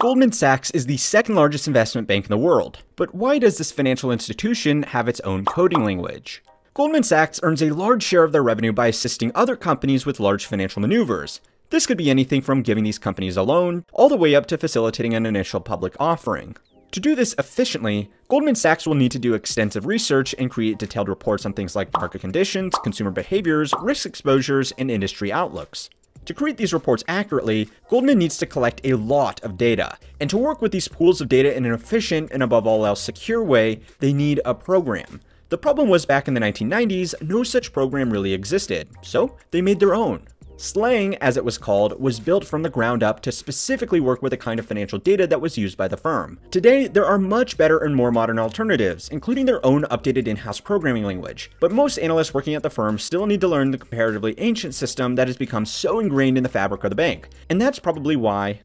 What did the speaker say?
Goldman Sachs is the second largest investment bank in the world, but why does this financial institution have its own coding language? Goldman Sachs earns a large share of their revenue by assisting other companies with large financial maneuvers. This could be anything from giving these companies a loan, all the way up to facilitating an initial public offering. To do this efficiently, Goldman Sachs will need to do extensive research and create detailed reports on things like market conditions, consumer behaviors, risk exposures, and industry outlooks. To create these reports accurately, Goldman needs to collect a lot of data, and to work with these pools of data in an efficient and above all else secure way, they need a program. The problem was back in the 1990s, no such program really existed, so they made their own. Slang, as it was called, was built from the ground up to specifically work with the kind of financial data that was used by the firm. Today, there are much better and more modern alternatives, including their own updated in-house programming language. But most analysts working at the firm still need to learn the comparatively ancient system that has become so ingrained in the fabric of the bank. And that's probably why